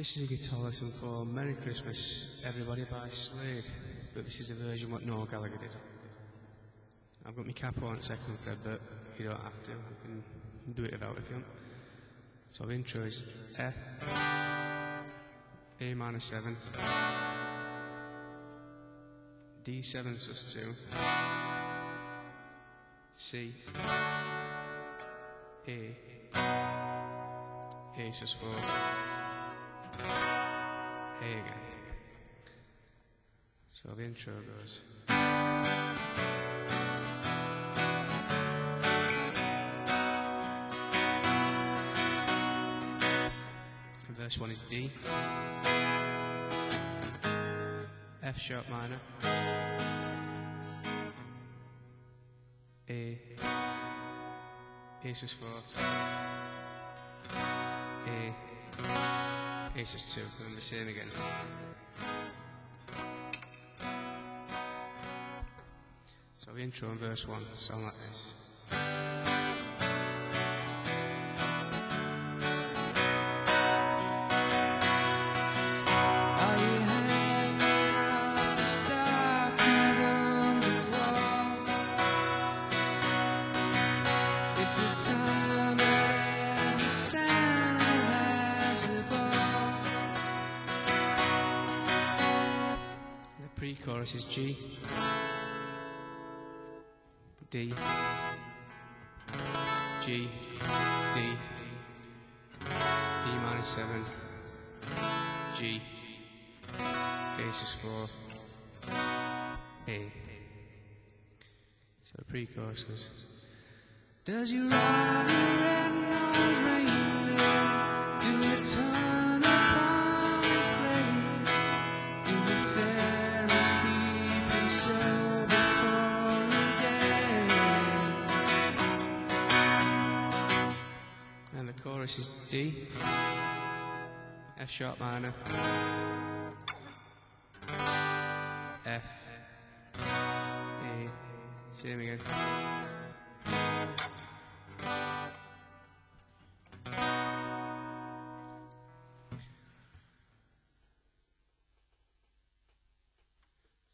This is a guitar lesson for Merry Christmas, Everybody by Slade. But this is a version what Noel Gallagher did. I've got my cap on second fret, but you don't have to. You can do it without if you want. So the intro is F, A minor 7, D7 sus 2, C, A, A sus 4, A again. So the intro goes. Verse 1 is D, F sharp minor, A, A sus 4, A, A sus 2, and then the same again. So the intro and verse 1 sound like this. Chorus is G, D, G, D, E minor 7, G, A sus 4, A. So the pre chorus goes. Does ruddy red-nosed the chorus is D, F sharp minor, F, A, same again.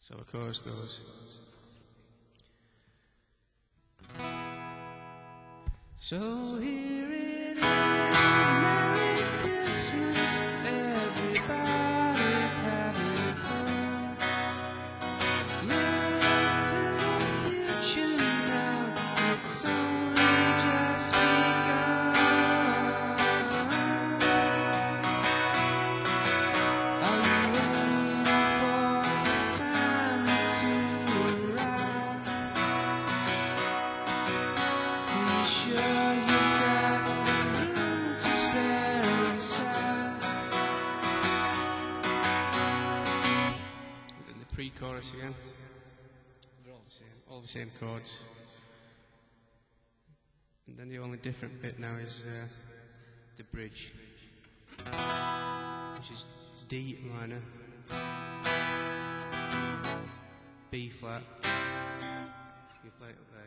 So the chorus goes. So here is, Pre-chorus again. They're all the same, all the same chords. And then the only different bit now is uh, the bridge, which is D minor, B flat. You play it up there.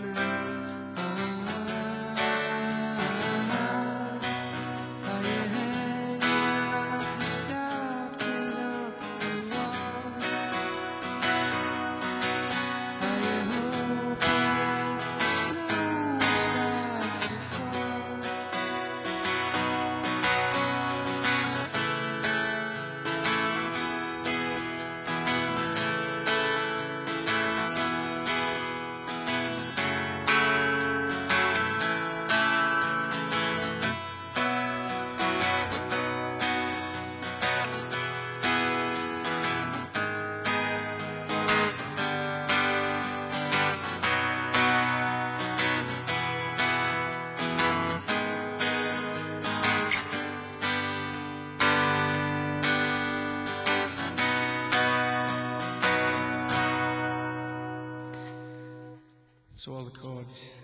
So all the chords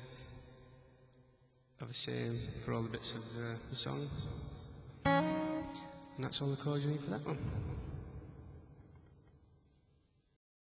are the same for all the bits of uh, the song. And that's all the chords you need for that one.